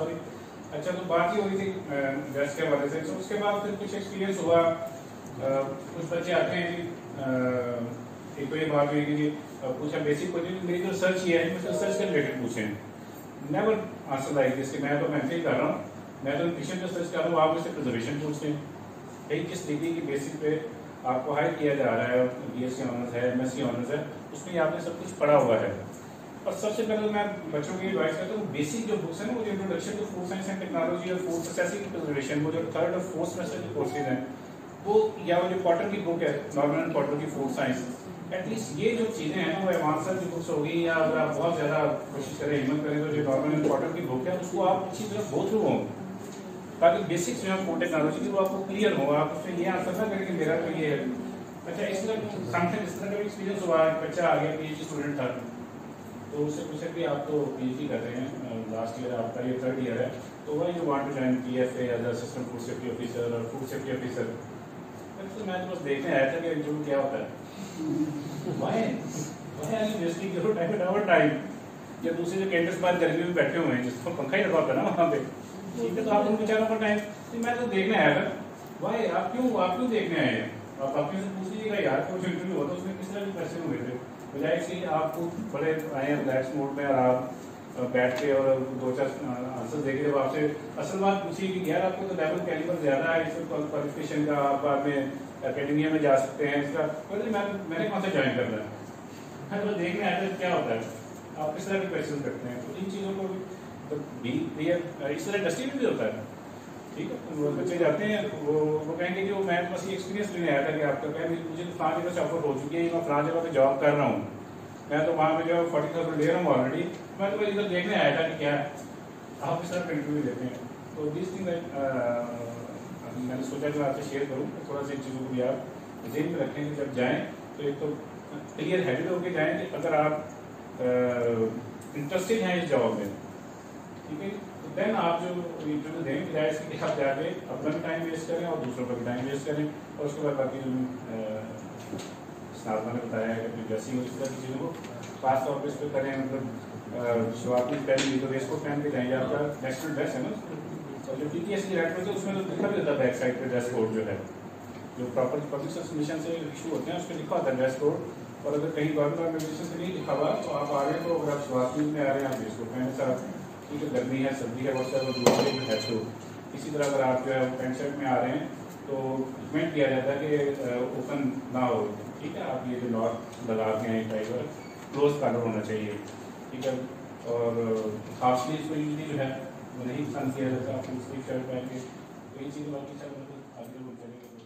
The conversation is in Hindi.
सॉरी अच्छा तो बात ही हो रही थी ड्रेस के हवाले से। तो उसके बाद फिर कुछ एक्सपीरियंस हुआ। कुछ बच्चे आते हैं जी एक तो ये बात हुई कि जी पूछा, बेसिक क्वेश्चन मेरी जो सर्च ये है। मुझसे सर्च के रिलेटेड पूछे हैं। नेवर आंसर लाइक दिस कि मैं तो मैंने कर रहा हूँ। मैं तो न्यूट्रिशन का सर्च कर रहा हूँ, आप मुझसे प्रिजर्वेशन पूछते हैं। कहीं किस डिग्री की बेसिस पे आपको हायर किया जा रहा है? बी एस सी ऑनर्स है एम एस सी ऑनर्स है, उसमें आपने सब कुछ पढ़ा हुआ है। और सबसे पहले तो मैं बच्चों की एडवाइस करता हूँ बेसिक जो बुक्स है वो जो introduction to food science and technology और फ़ूड प्रोसेसिंग प्रिजर्वेशन वो जो थर्ड और फोर्थ सेमेस्टर के कोर्सेज हैं, वो, या वो जो पॉटर की बुक है नॉर्मल एंड पॉटर की फ़ूड साइंस एटलीस्ट ये जो चीज़ें हैं वो एडवांसर की बुक्स होगी या अगर आप बहुत ज़्यादा कोशिश करें, हिम्मत करें तो जो नॉर्मल एंड पॉटर की बुक है, उसको आप अच्छी तरह गो थ्रू हों। ताकि बेसिक्स जो है फ़ूड टेक्नोलॉजी की, वो आपको क्लियर हो, आप उसमें ये आंसर ना करें कि मेरा तो ये है। अच्छा इस तरह समथिंग इस तरह का एक्सपीरियंस हुआ एक बच्चा आ गया पीएचडी स्टूडेंट था। तो उससे पूछा कि आप तो पीएचडी कर रहे हैं लास्ट ईयर आपका ये थर्ड ईयर है तो you want to join PFA as assistant food safety officer और फ़ूड सेफ्टी ऑफिसर तो मैं तो बस देखने आया था कि इंटरव्यू क्या होता है। टाइम या दूसरे जो कैंडल्स बाहर गर्मी में बैठे हुए हैं, जिसको पंखा ही लगा होता ना वहाँ पे। ठीक है तो आप उन बेचारों का टाइम तो मैं तो देखने आया था। भाई आप क्यों आप क्यों देखने आए हैं? आप अपने से पूछ लीजिएगा यार कोई इंटरव्यू होता उसमें किस तरह के पैसे हुए थे बजाय इसलिए आपको बड़े आए रिलैक्स मोड में और आप बैठ के और दो चार आंसर देखे जब आपसे असल बात पूछी कि यार आपको तो लेवल कैलिबर ज़्यादा है इसमें क्वालिफिकेशन का आप में एकेडमिया में जा सकते हैं, इसका मैं मैंने कौन सा ज्वाइन करना है? तो देखने था क्या होता है? आप किस तरह के क्वेश्चन करते हैं तो इन चीज़ों को तो बी इस तरह टेस्टिंग भी होता है। ठीक है? तो वो बच्चे जाते हैं, वो वो कहेंगे कि वो मैं बस ये एक्सपीरियंस लेने आया था कि आपका कहेंगे मुझे तो फलां जगह से ऑफ़र हो चुकी है, मैं फलां जगह पे जॉब कर रहा हूँ। मैं तो वहाँ पे जो फोर्टी थाउज़ेंड ले रहा हूँ ऑलरेडी मैं तो इधर देखने आया था कि क्या आप इस तरह इंटरव्यू देते हैं। तो दिस थिंग मैंने सोचा कि मैं आपसे शेयर करूँ तो थोड़ा सा इन चीज़ों को भी आप जेन में रखें कि जब जाएँ तो एक तो क्लियर हेडेड होकर जाएँ कि अगर आप इंटरेस्टेड हैं इस जॉब में, ठीक है? देन आप जो इंटरव्यू दें कि ज़ाहिर सी आप जाके अपना भी टाइम वेस्ट करें और दूसरों का भी टाइम वेस्ट करें। और उसके बाद बाकी जो साधना ने बताया है कि ड्रेसिंग इस तरह की चीज़ों को। खास तौर पर इस पर करें मतलब शुरुआती पहन ली तो वेस्ट कोट पहन के जाएँगे, आपका नेशनल ड्रेस है ना और जो टी टी एस की रेट में उसमें तो लिखा भी होता है बैक साइड पर ड्रेस कोड जो है। जो प्रॉपर पब्लिक सर्विस मिशन से इशू होते हैं उस पर लिखा होता है ड्रेस कोड और अगर कहीं गवर्नमेंट ऑर्गेनाइजेशन से नहीं लिखा हुआ तो आप आ रहे हैं तो अगर आप शुरुआती में आ रहे हैं, आप कोट पहने सर ठीक है गर्मी है, सर्दी है बहुत सारा दूसरे में है तो। इसी तरह अगर आप जो है पैंट शर्ट में आ रहे हैं तो रिकमेंड किया जाता है कि ओपन ना हो। ठीक है? आप ये जो नॉट लगा के हैं टाइप और क्लोज कलर होना चाहिए। ठीक है? और हाफ़ स्लीव को यूजली जो है, वो नहीं पसंद किया जाता। आप स्लीव शर्ट पहन के तो ये चीज़ बाकी सब आगे